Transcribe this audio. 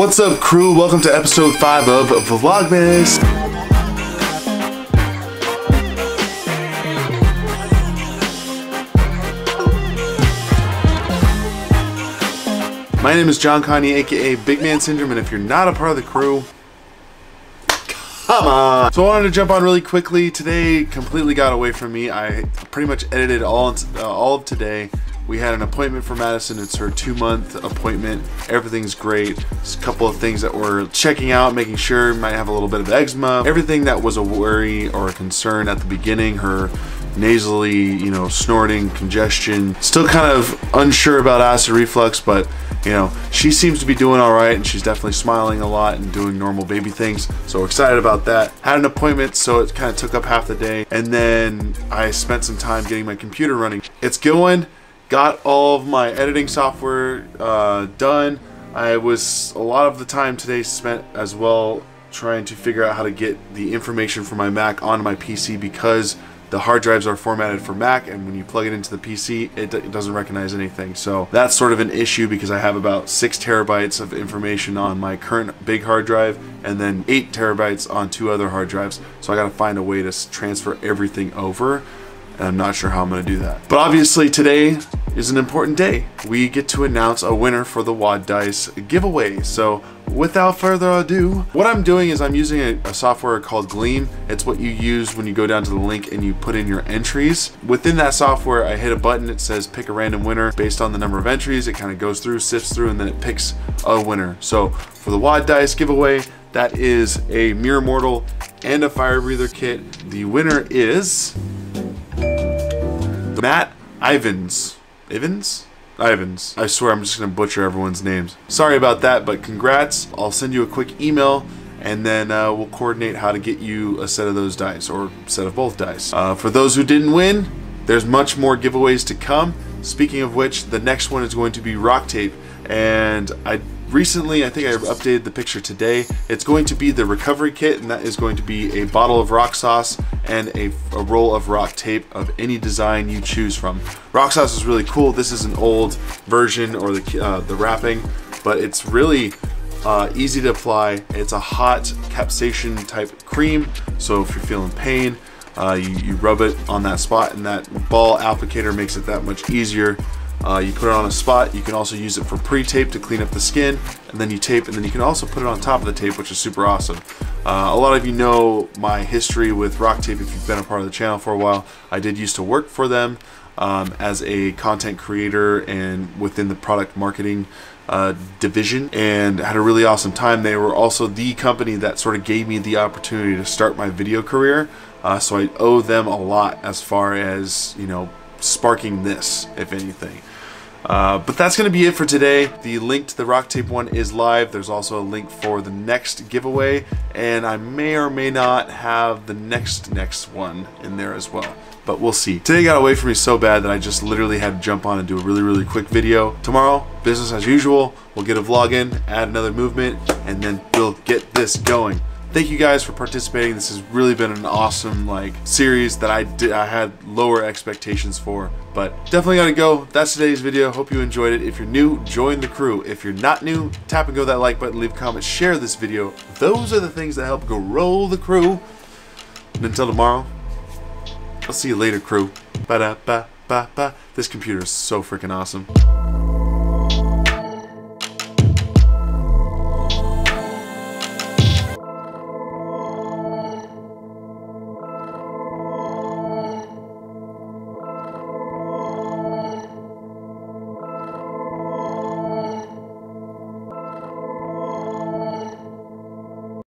What's up, crew? Welcome to episode 5 of Vlogmas. My name is John Konye, aka Big Man Syndrome, and if you're not a part of the crew, come on. So I wanted to jump on really quickly. Today completely got away from me. I pretty much edited all, uh, all of today. We had an appointment for Madison. It's her two month appointment. Everything's great. Just a couple of things that we're checking out, making sure might have a little bit of eczema. Everything that was a worry or a concern at the beginning, her nasally, you know, snorting, congestion. Still kind of unsure about acid reflux, but you know, she seems to be doing all right and she's definitely smiling a lot and doing normal baby things. So excited about that. Had an appointment, so it kind of took up half the day. And then I spent some time getting my computer running. It's going, got all of my editing software uh, done. I was, a lot of the time today spent as well trying to figure out how to get the information from my Mac onto my PC because the hard drives are formatted for Mac and when you plug it into the PC it, it, doesn't recognize anything. So that's sort of an issue because I have about six terabytes of information on my current big hard drive and then eight terabytes on two other hard drives. So I gotta find a way to transfer everything over and I'm not sure how I'm gonna do that. But obviously today is an important day we get to announce a winner for the WOD Dice giveaway so without further ado, what I'm doing is I'm using a, a, software called Gleam. It's what you use when you go down to the link and you put in your entries. Within that software, I hit a button. It says pick a random winner based on the number of entries. It kind of goes through, sifts through, and then it picks a winner. So for the WOD Dice giveaway, that is a Mere Mortal and a Fire Breather kit. The winner is Matt Ivans. Ivans? Ivans. I swear I'm just gonna butcher everyone's names. Sorry about that, but congrats. I'll send you a quick email and then uh, we'll coordinate how to get you a set of those dice or set of both dice. Uh, for those who didn't win, there's much more giveaways to come. Speaking of which, the next one is going to be RockTape and I recently, I think I updated the picture today. It's going to be the recovery kit, and that is going to be a bottle of RockSauce and a, a roll of RockTape of any design you choose from. RockSauce is really cool. This is an old version or the, uh, the wrapping, but it's really uh, easy to apply. It's a hot capsaicin type cream, so if you're feeling pain, uh, you, you rub it on that spot and that ball applicator makes it that much easier uh, you put it on a spot. You can also use it for pre-tape to clean up the skin, and then you tape, and then you can also put it on top of the tape, which is super awesome. Uh, a lot of you know my history with RockTape if you've been a part of the channel for a while. I did used to work for them um, as a content creator and within the product marketing uh, division and had a really awesome time. They were also the company that sort of gave me the opportunity to start my video career. Uh, so I owe them a lot as far as, you know, sparking this, if anything. Uh, but that's to be it for today. The link to the RockTape one is live. There's also a link for the next giveaway, and I may or may not have the next next one in there as well. But we'll see. Today got away from me so bad that I just literally had to jump on and do a really, really quick video. Tomorrow, business as usual. We'll get a vlog in, add another movement, and then we'll get this going thank you guys for participating. This has really been an awesome like series that I did I had lower expectations for, but definitely gotta go. That's today's video. Hope you enjoyed it. If you're new, join the crew. If you're not new, tap and go that like button, leave a comment, share this video. Those are the things that help grow the crew. And until tomorrow, I'll see you later, crew. Ba da ba ba ba. This computer is so freaking awesome.